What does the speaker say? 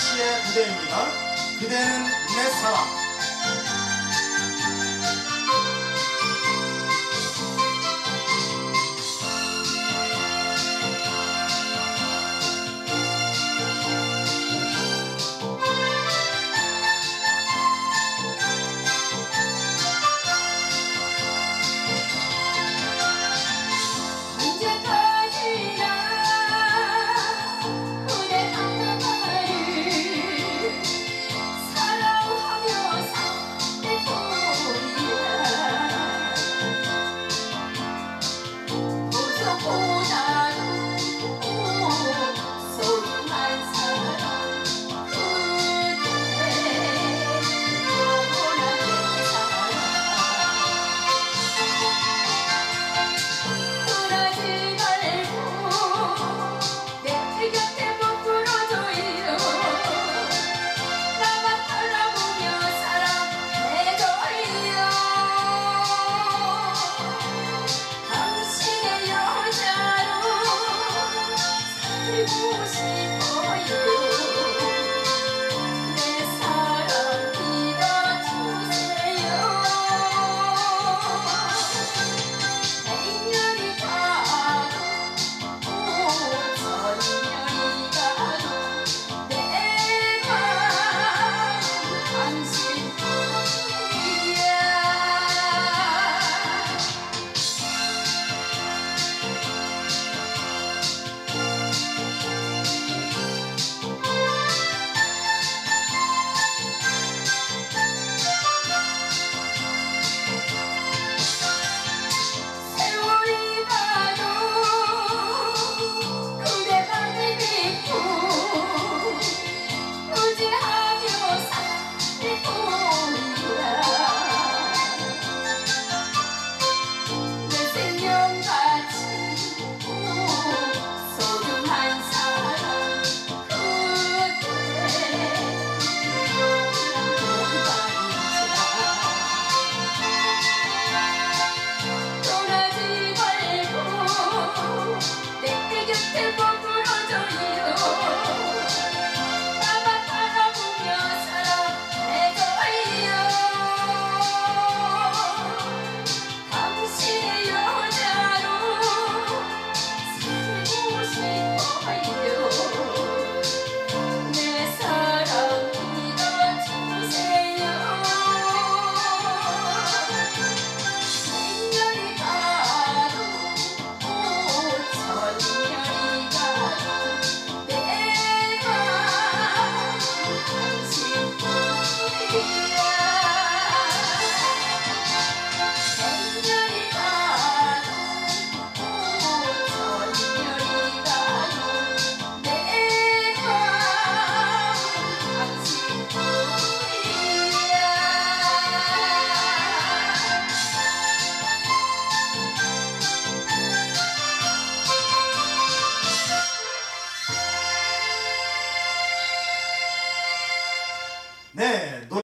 씨의 그대입니다. 그대는 내 사랑.